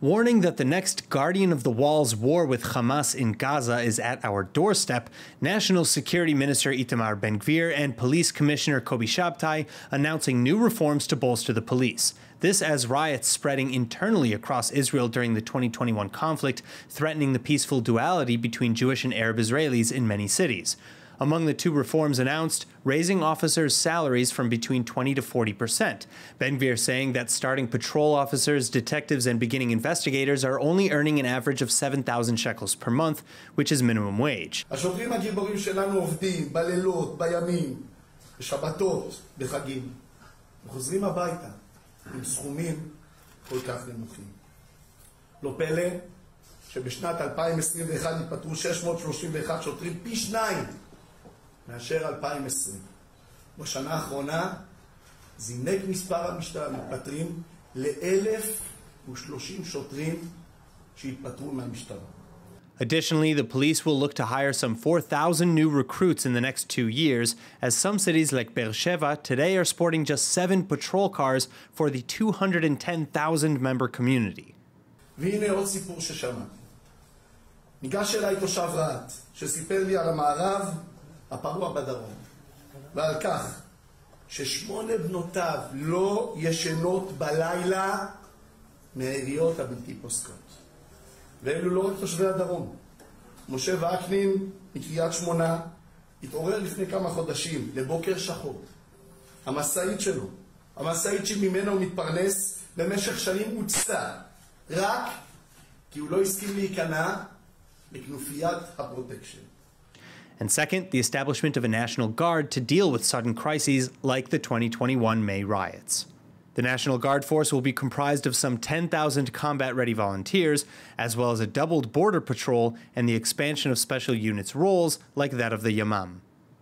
Warning that the next Guardian of the Wall's war with Hamas in Gaza is at our doorstep, National Security Minister Itamar Ben Gvir and Police Commissioner Kobi Shabtai announcing new reforms to bolster the police. This as riots spreading internally across Israel during the 2021 conflict, threatening the peaceful duality between Jewish and Arab Israelis in many cities. Among the two reforms announced, raising officers' salaries from between 20 to 40 percent. Ben Gvir saying that starting patrol officers, detectives, and beginning investigators are only earning an average of 7,000 shekels per month, which is minimum wage. שבשנת 2021 התפטרו 631 שוטרים, פי שניים מאשר 2020. בשנה האחרונה זינק מספר המתפטרים ל-1,030 שוטרים שהתפטרו מהמשטרה. Additionally, the police will look to hire some 4,000 new recruits in the next two years, as some cities like Beersheba today are sporting just seven patrol cars for the 210,000 member community. והנה עוד סיפור ששמעתי. ניגש אליי תושב רהט, שסיפר לי על המערב הפרוע בדרום, ועל כך ששמונה בנותיו לא ישנות בלילה מהיריות הבלתי פוסקות. ואלו לא רק תושבי הדרום. משה וקנין מקריית שמונה התעורר לפני כמה חודשים לבוקר שחור. המשאית שלו, המשאית שממנה הוא מתפרנס, במשך שנים הוצתה, רק כי הוא לא הסכים להיכנע לכנופיית הפרוטקשן. And second, the establishment of a National Guard to deal with sudden crises like the 2021 May riots. The National Guard force will be comprised of some 10,000 combat ready volunteers, as well as a doubled border patrol and the expansion of special units' roles like that of the Yamam.